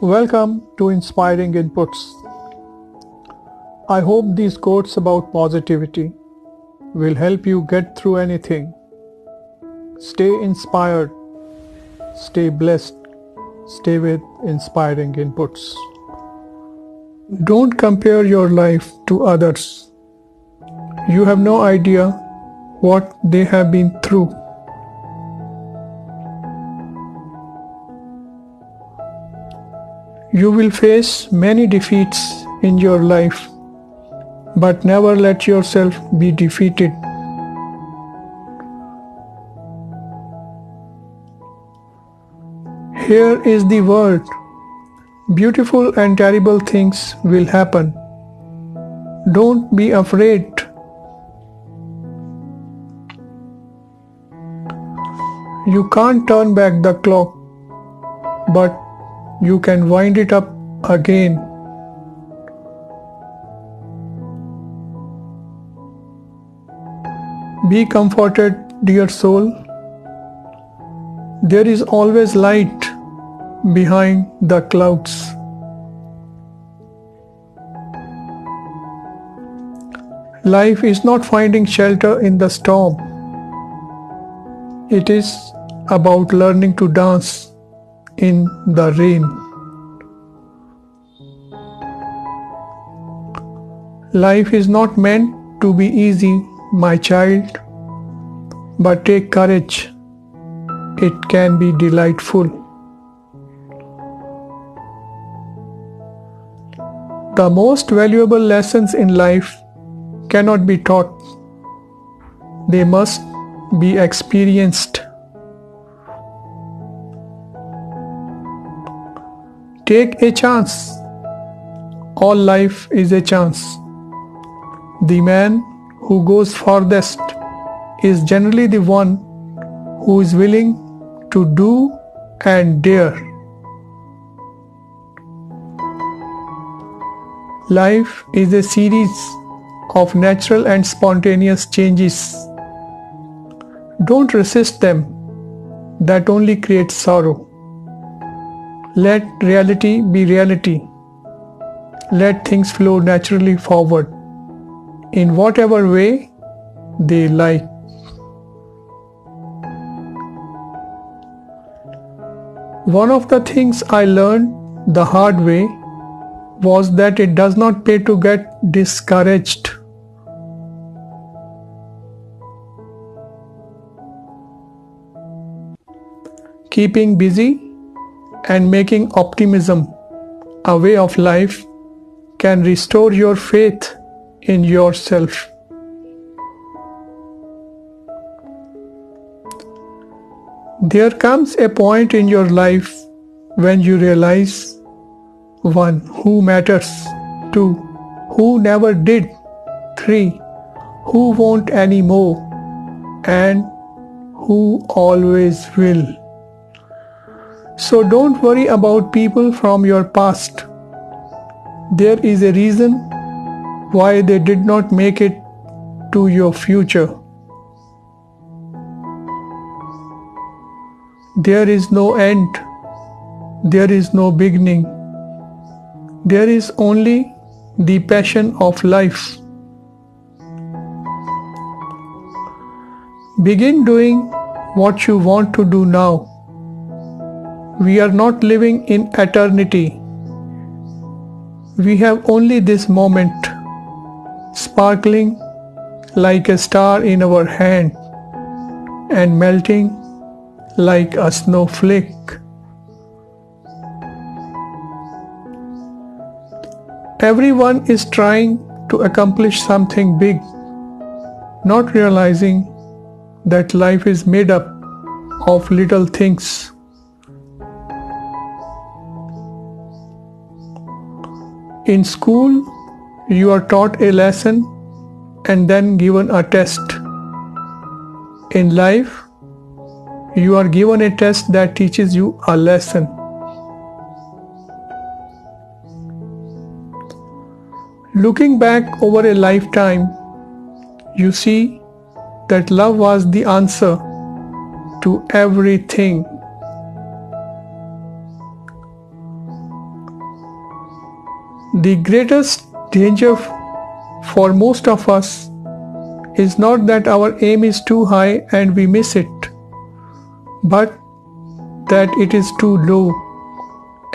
Welcome to Inspiring Inputs. I hope these quotes about positivity will help you get through anything. Stay inspired, stay blessed, stay with inspiring inputs. Don't compare your life to others. You have no idea what they have been through. You will face many defeats in your life, but never let yourself be defeated. Here is the word. Beautiful and terrible things will happen. Don't be afraid. You can't turn back the clock, but you can wind it up again. Be comforted, dear soul. There is always light behind the clouds. Life is not finding shelter in the storm. It is about learning to dance in the rain. Life is not meant to be easy, my child, but take courage. It can be delightful. The most valuable lessons in life cannot be taught, they must be experienced. Take a chance. All life is a chance. The man who goes farthest is generally the one who is willing to do and dare. Life is a series of natural and spontaneous changes. Don't resist them, that only creates sorrow. Let reality be reality. Let things flow naturally forward in whatever way they like. One of the things I learned the hard way was that it does not pay to get discouraged. Keeping busy and making optimism a way of life can restore your faith in yourself. There comes a point in your life when you realize 1. Who matters? 2. Who never did? 3. Who won't anymore? And who always will. So don't worry about people from your past. There is a reason why they did not make it to your future. There is no end. There is no beginning. There is only the passion of life. Begin doing what you want to do now. We are not living in eternity. We have only this moment, sparkling like a star in our hand and melting like a snowflake. Everyone is trying to accomplish something big, not realizing that life is made up of little things. In school, you are taught a lesson and then given a test. In life, you are given a test that teaches you a lesson. Looking back over a lifetime, you see that love was the answer to everything. The greatest danger for most of us is not that our aim is too high and we miss it, but that it is too low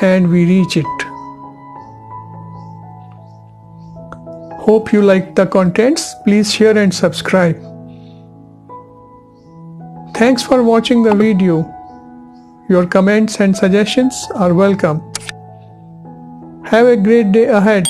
and we reach it. Hope you like the contents. Please share and subscribe. Thanks for watching the video. Your comments and suggestions are welcome. Have a great day ahead.